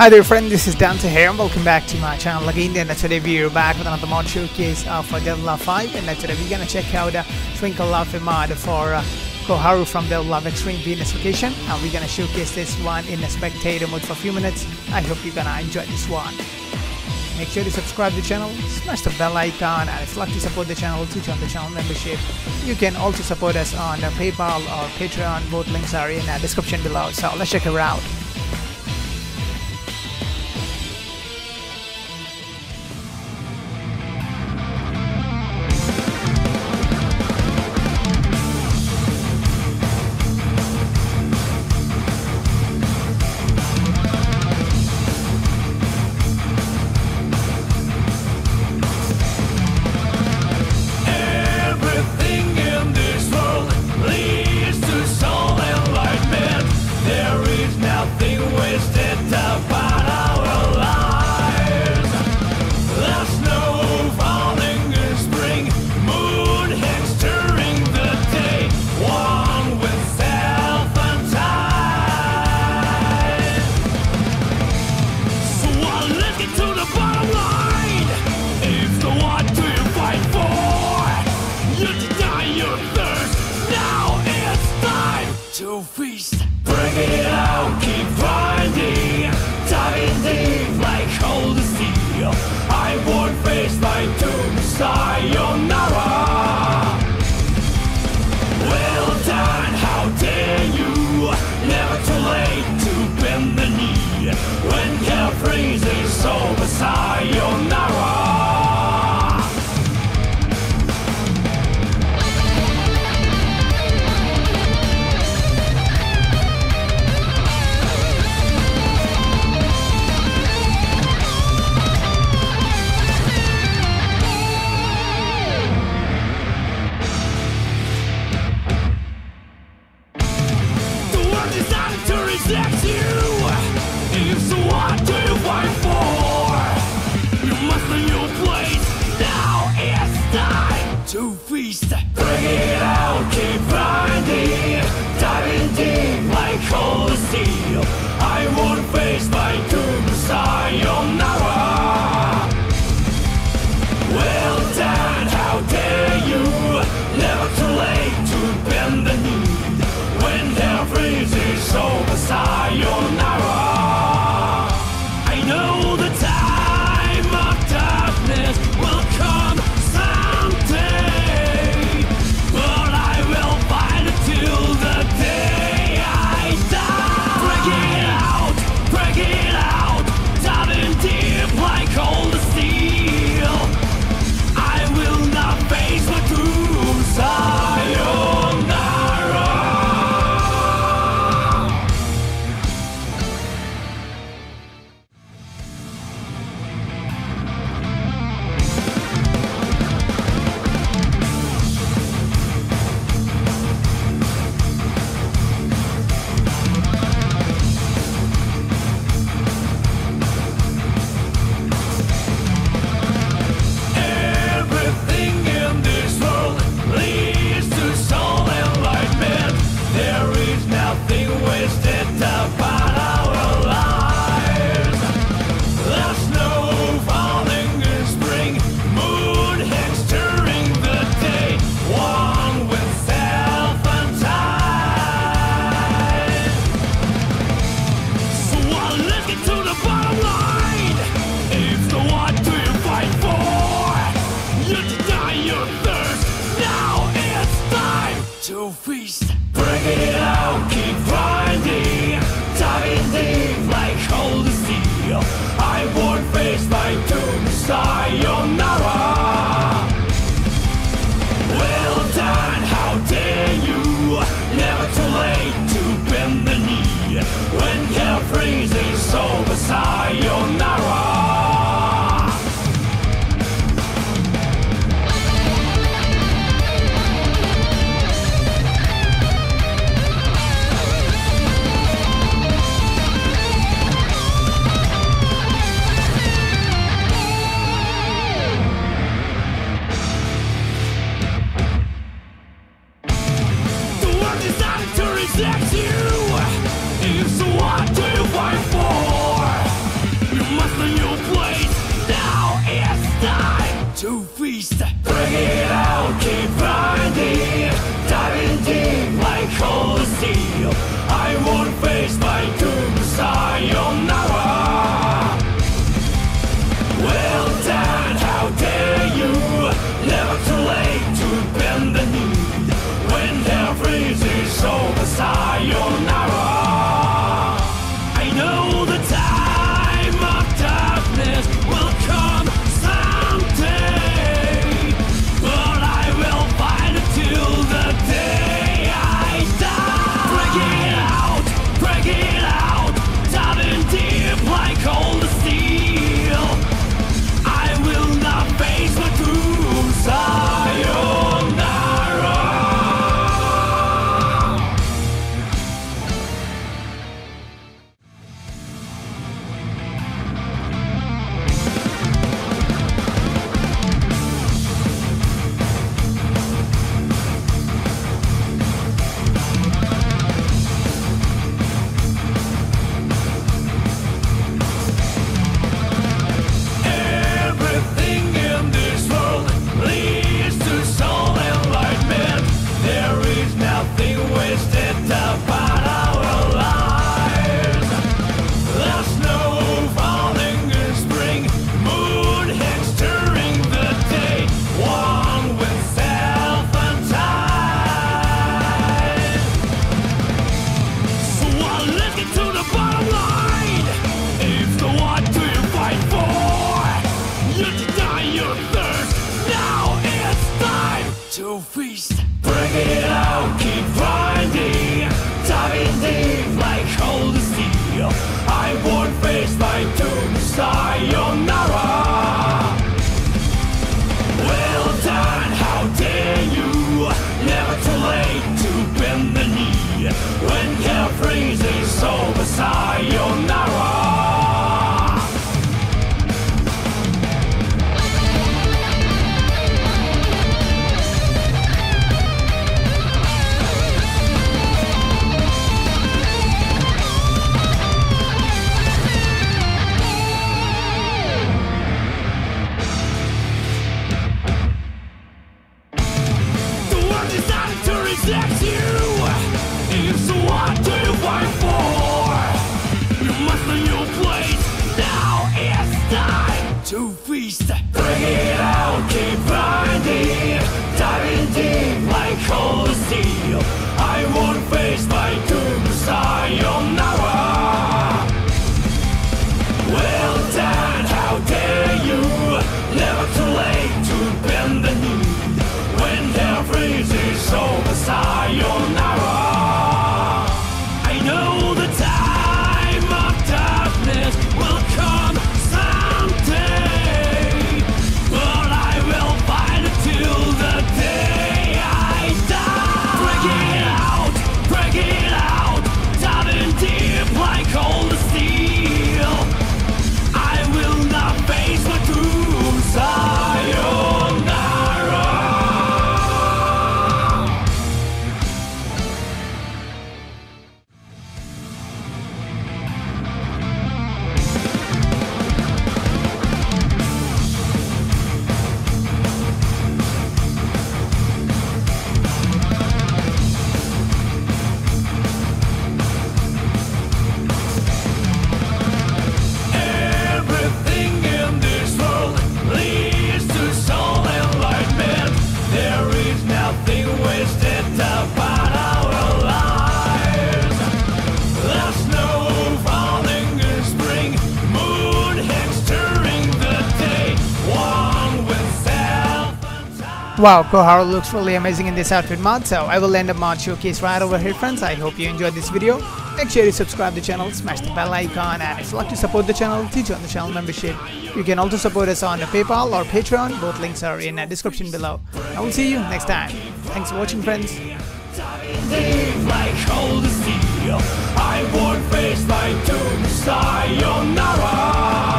Hi there friend, this is Dante here and welcome back to my channel again and today we are back with another mod showcase of uh, for Devla 5 and today we're gonna check out uh, the Twinkle Love mod for uh, Koharu from the Love Extreme Venus location and we're gonna showcase this one in a spectator mode for a few minutes. I hope you're gonna enjoy this one. Make sure to subscribe to the channel, smash the bell icon and if you'd like to support the channel to join the channel membership. You can also support us on uh, PayPal or Patreon, both links are in the description below so let's check it out. I won't face my you. Wow, Koharu looks really amazing in this outfit mod, so I will end up mod showcase right over here friends. I hope you enjoyed this video. Make sure you subscribe to the channel, smash the bell icon and if you like to support the channel, teach on the channel membership. You can also support us on PayPal or Patreon, both links are in the description below. I will see you next time. Thanks for watching friends. I won't face my sayonara